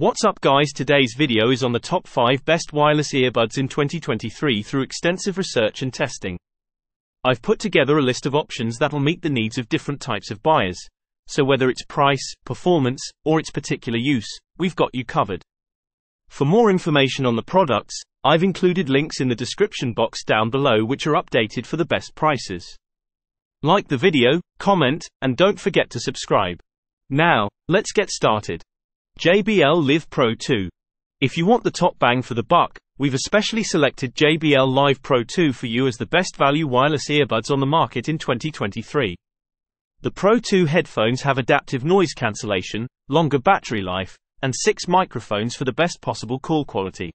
What's up guys today's video is on the top 5 best wireless earbuds in 2023 through extensive research and testing. I've put together a list of options that'll meet the needs of different types of buyers. So whether it's price, performance, or its particular use, we've got you covered. For more information on the products, I've included links in the description box down below which are updated for the best prices. Like the video, comment, and don't forget to subscribe. Now, let's get started. JBL Live Pro 2. If you want the top bang for the buck, we've especially selected JBL Live Pro 2 for you as the best value wireless earbuds on the market in 2023. The Pro 2 headphones have adaptive noise cancellation, longer battery life, and six microphones for the best possible call quality.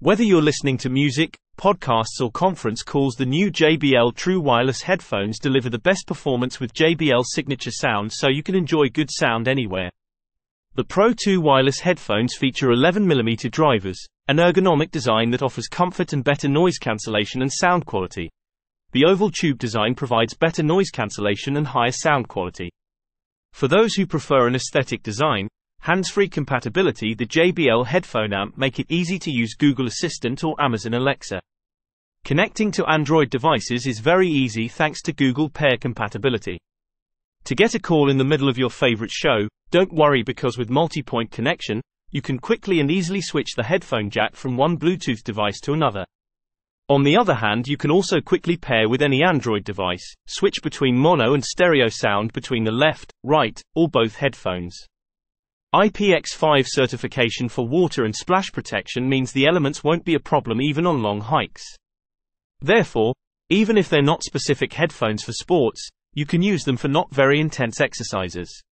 Whether you're listening to music, podcasts, or conference calls, the new JBL True Wireless headphones deliver the best performance with JBL signature sound so you can enjoy good sound anywhere. The Pro 2 wireless headphones feature 11mm drivers, an ergonomic design that offers comfort and better noise cancellation and sound quality. The oval tube design provides better noise cancellation and higher sound quality. For those who prefer an aesthetic design, hands-free compatibility, the JBL headphone amp make it easy to use Google Assistant or Amazon Alexa. Connecting to Android devices is very easy thanks to Google Pair compatibility. To get a call in the middle of your favorite show, don't worry because with multi-point connection, you can quickly and easily switch the headphone jack from one Bluetooth device to another. On the other hand, you can also quickly pair with any Android device, switch between mono and stereo sound between the left, right, or both headphones. IPX5 certification for water and splash protection means the elements won't be a problem even on long hikes. Therefore, even if they're not specific headphones for sports, you can use them for not very intense exercises.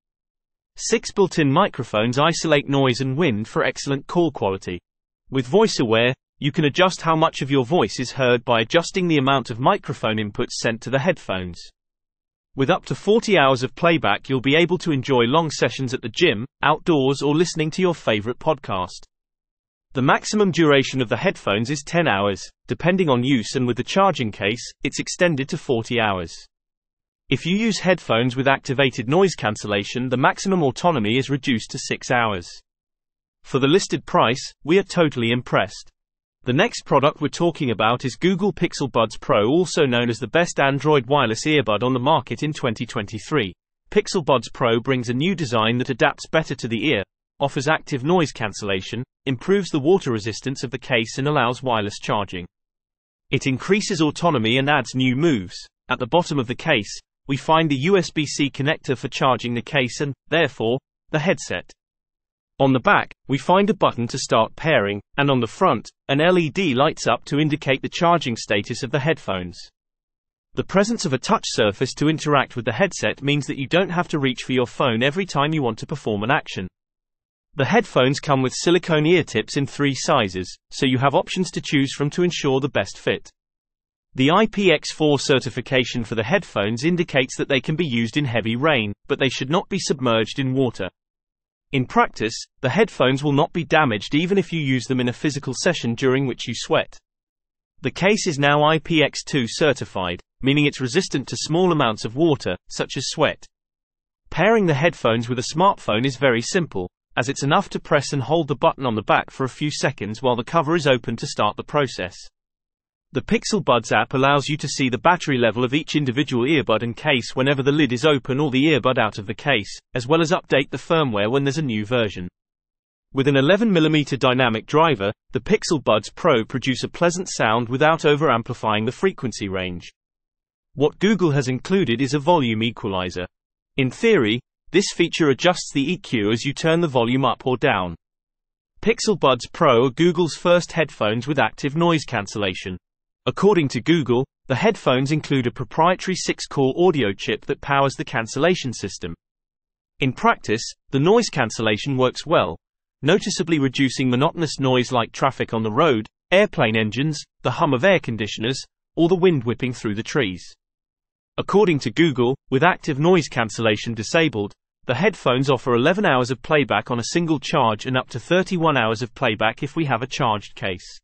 Six built-in microphones isolate noise and wind for excellent call quality. With VoiceAware, you can adjust how much of your voice is heard by adjusting the amount of microphone inputs sent to the headphones. With up to 40 hours of playback, you'll be able to enjoy long sessions at the gym, outdoors, or listening to your favorite podcast. The maximum duration of the headphones is 10 hours, depending on use, and with the charging case, it's extended to 40 hours. If you use headphones with activated noise cancellation, the maximum autonomy is reduced to 6 hours. For the listed price, we are totally impressed. The next product we're talking about is Google Pixel Buds Pro, also known as the best Android wireless earbud on the market in 2023. Pixel Buds Pro brings a new design that adapts better to the ear, offers active noise cancellation, improves the water resistance of the case, and allows wireless charging. It increases autonomy and adds new moves. At the bottom of the case, we find the USB-C connector for charging the case and, therefore, the headset. On the back, we find a button to start pairing, and on the front, an LED lights up to indicate the charging status of the headphones. The presence of a touch surface to interact with the headset means that you don't have to reach for your phone every time you want to perform an action. The headphones come with silicone ear tips in three sizes, so you have options to choose from to ensure the best fit. The IPX4 certification for the headphones indicates that they can be used in heavy rain, but they should not be submerged in water. In practice, the headphones will not be damaged even if you use them in a physical session during which you sweat. The case is now IPX2 certified, meaning it's resistant to small amounts of water, such as sweat. Pairing the headphones with a smartphone is very simple, as it's enough to press and hold the button on the back for a few seconds while the cover is open to start the process. The Pixel Buds app allows you to see the battery level of each individual earbud and case whenever the lid is open or the earbud out of the case, as well as update the firmware when there's a new version. With an 11mm dynamic driver, the Pixel Buds Pro produce a pleasant sound without over-amplifying the frequency range. What Google has included is a volume equalizer. In theory, this feature adjusts the EQ as you turn the volume up or down. Pixel Buds Pro are Google's first headphones with active noise cancellation. According to Google, the headphones include a proprietary 6-core audio chip that powers the cancellation system. In practice, the noise cancellation works well, noticeably reducing monotonous noise like traffic on the road, airplane engines, the hum of air conditioners, or the wind whipping through the trees. According to Google, with active noise cancellation disabled, the headphones offer 11 hours of playback on a single charge and up to 31 hours of playback if we have a charged case.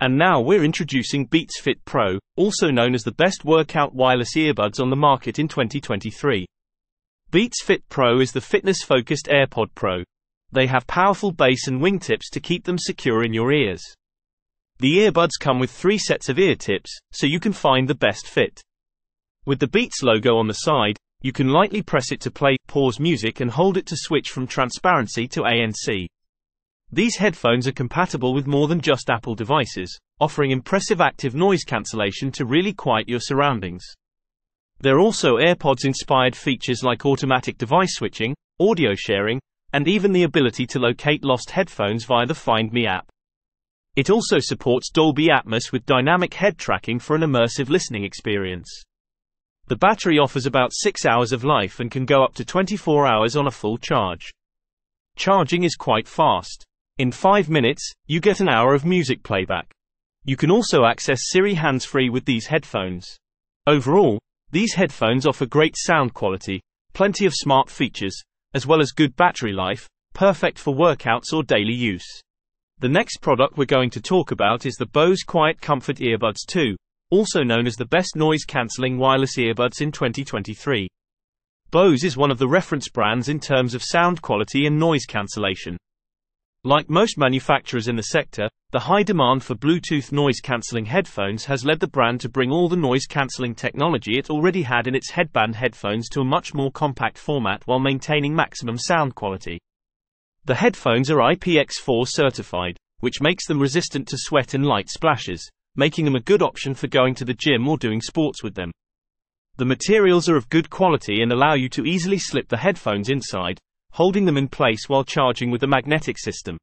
And now we're introducing Beats Fit Pro, also known as the best workout wireless earbuds on the market in 2023. Beats Fit Pro is the fitness-focused AirPod Pro. They have powerful bass and wingtips to keep them secure in your ears. The earbuds come with three sets of ear tips, so you can find the best fit. With the Beats logo on the side, you can lightly press it to play, pause music and hold it to switch from transparency to ANC. These headphones are compatible with more than just Apple devices, offering impressive active noise cancellation to really quiet your surroundings. There are also AirPods inspired features like automatic device switching, audio sharing, and even the ability to locate lost headphones via the Find My app. It also supports Dolby Atmos with dynamic head tracking for an immersive listening experience. The battery offers about 6 hours of life and can go up to 24 hours on a full charge. Charging is quite fast. In 5 minutes, you get an hour of music playback. You can also access Siri hands-free with these headphones. Overall, these headphones offer great sound quality, plenty of smart features, as well as good battery life, perfect for workouts or daily use. The next product we're going to talk about is the Bose Quiet Comfort Earbuds 2, also known as the best noise cancelling wireless earbuds in 2023. Bose is one of the reference brands in terms of sound quality and noise cancellation. Like most manufacturers in the sector, the high demand for Bluetooth noise cancelling headphones has led the brand to bring all the noise cancelling technology it already had in its headband headphones to a much more compact format while maintaining maximum sound quality. The headphones are IPX4 certified, which makes them resistant to sweat and light splashes, making them a good option for going to the gym or doing sports with them. The materials are of good quality and allow you to easily slip the headphones inside, holding them in place while charging with the magnetic system.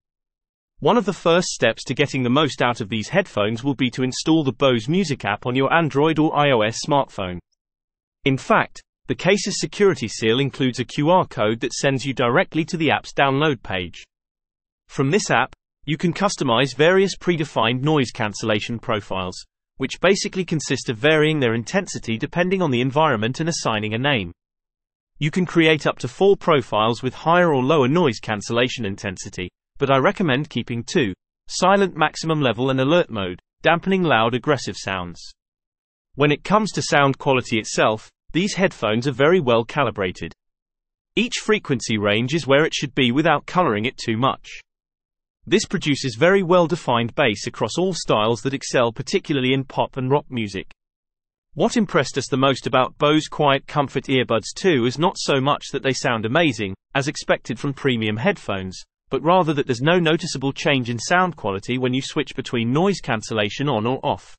One of the first steps to getting the most out of these headphones will be to install the Bose Music app on your Android or iOS smartphone. In fact, the case's security seal includes a QR code that sends you directly to the app's download page. From this app, you can customize various predefined noise cancellation profiles, which basically consist of varying their intensity depending on the environment and assigning a name. You can create up to four profiles with higher or lower noise cancellation intensity, but I recommend keeping two silent maximum level and alert mode, dampening loud aggressive sounds. When it comes to sound quality itself, these headphones are very well calibrated. Each frequency range is where it should be without coloring it too much. This produces very well defined bass across all styles that excel particularly in pop and rock music. What impressed us the most about Bose Quiet Comfort Earbuds 2 is not so much that they sound amazing, as expected from premium headphones, but rather that there's no noticeable change in sound quality when you switch between noise cancellation on or off.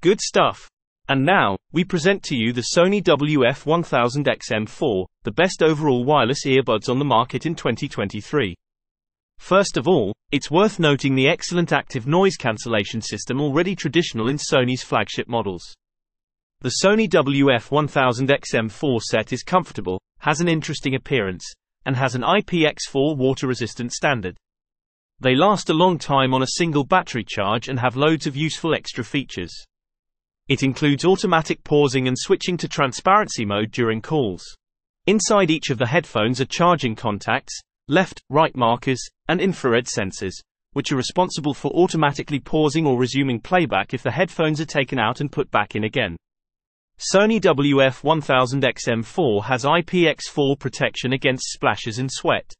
Good stuff. And now, we present to you the Sony WF-1000XM4, the best overall wireless earbuds on the market in 2023. First of all, it's worth noting the excellent active noise cancellation system already traditional in Sony's flagship models. The Sony WF-1000XM4 set is comfortable, has an interesting appearance, and has an IPX4 water-resistant standard. They last a long time on a single battery charge and have loads of useful extra features. It includes automatic pausing and switching to transparency mode during calls. Inside each of the headphones are charging contacts, left, right markers, and infrared sensors, which are responsible for automatically pausing or resuming playback if the headphones are taken out and put back in again. Sony WF-1000XM4 has IPX4 protection against splashes and sweat.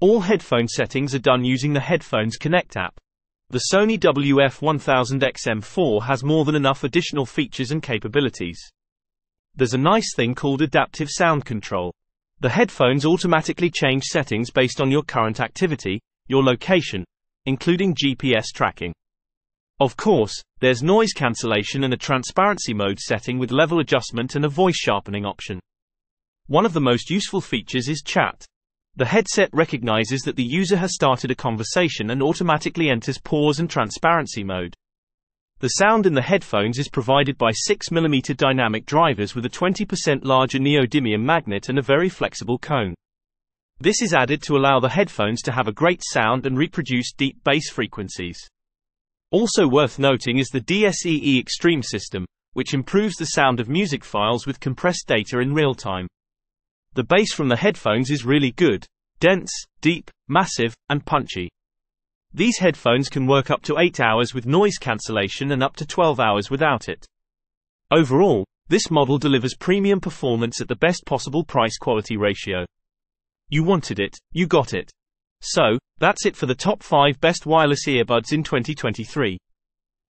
All headphone settings are done using the Headphones Connect app. The Sony WF-1000XM4 has more than enough additional features and capabilities. There's a nice thing called adaptive sound control. The headphones automatically change settings based on your current activity, your location, including GPS tracking. Of course, there's noise cancellation and a transparency mode setting with level adjustment and a voice sharpening option. One of the most useful features is chat. The headset recognizes that the user has started a conversation and automatically enters pause and transparency mode. The sound in the headphones is provided by 6mm dynamic drivers with a 20% larger neodymium magnet and a very flexible cone. This is added to allow the headphones to have a great sound and reproduce deep bass frequencies. Also worth noting is the DSEE Extreme system, which improves the sound of music files with compressed data in real time. The bass from the headphones is really good, dense, deep, massive, and punchy. These headphones can work up to 8 hours with noise cancellation and up to 12 hours without it. Overall, this model delivers premium performance at the best possible price quality ratio. You wanted it, you got it. So, that's it for the top 5 best wireless earbuds in 2023.